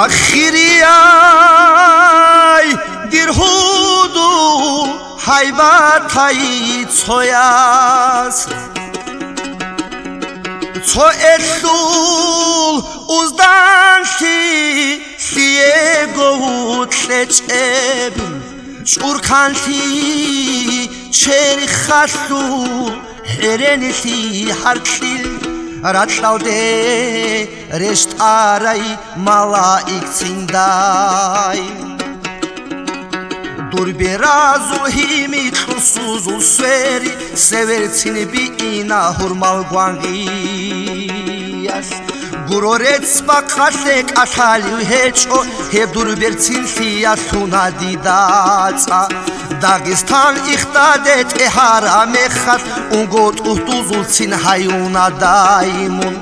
আখিরিয়াই দীর্ঘদু হাইবা থাই ছয়াস ছয়েতুল উজদানসি সিয়ে গৌত লেচেব সুরখানসি শের খাসু হেরেনসি হারসিল რატავდე რეშტარაი მალა იქცინდაი დურბერაზუ ჰიმი ხუსუზუ სვერი სევერცინი ბინა ჰურმალ გვანგიას. გურორეც ბახასე კათალი ჰეჭო ჰებდურბერცინ სია სუნადი დაცა დაგესთან იხტადე ტეჰარა მეხას უნგო ტუზულცინ ჰაიუნა დაიმუნ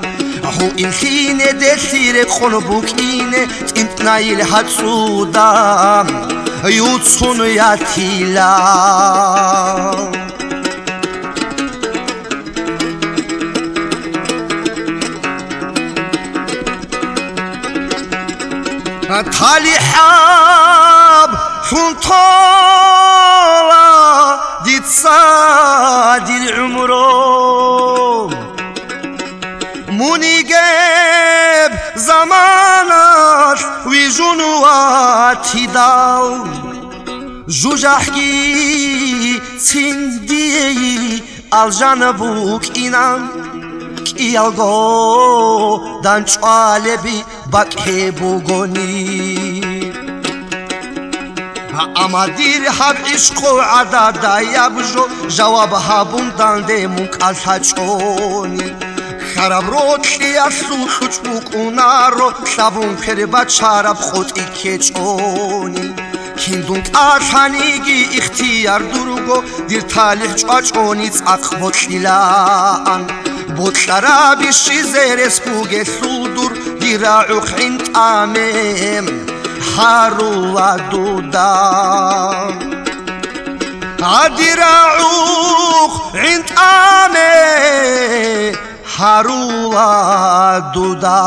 აჰუ ინხინე დესირე ყონბუკინე წინტნაილ ჰაცუდა. იუცუნ იათილა თალი ჰაბ სუნთალა მუნიგებ ზამანას ვიჟუნუათი დაუ ჟუჟაჰკი ცინდიეი ალჟანბუკინან კიალგო დანჭვალები ბაკებუგონი. ამადირ ჰაბ იშყო ადა დაიაბჟო ჟავაბ ჰაბუნდანდე მუკალსაჭონი ხარაბროჩია სუხუჭუკუნარო შაბუნ ფერება ჩარაბ ხოტი ქეჭონი. ქინდუნ ყაშანიგი იხთიარ დურგო დირთალი ჭაჭონი წაყბოჭილან ბოჭარაბი შიზერეს ფუგე სუდურ დირაუ ხინტამემ ჰარულა დუდა. ადირაუ ხინტამე ჰარულა დუდა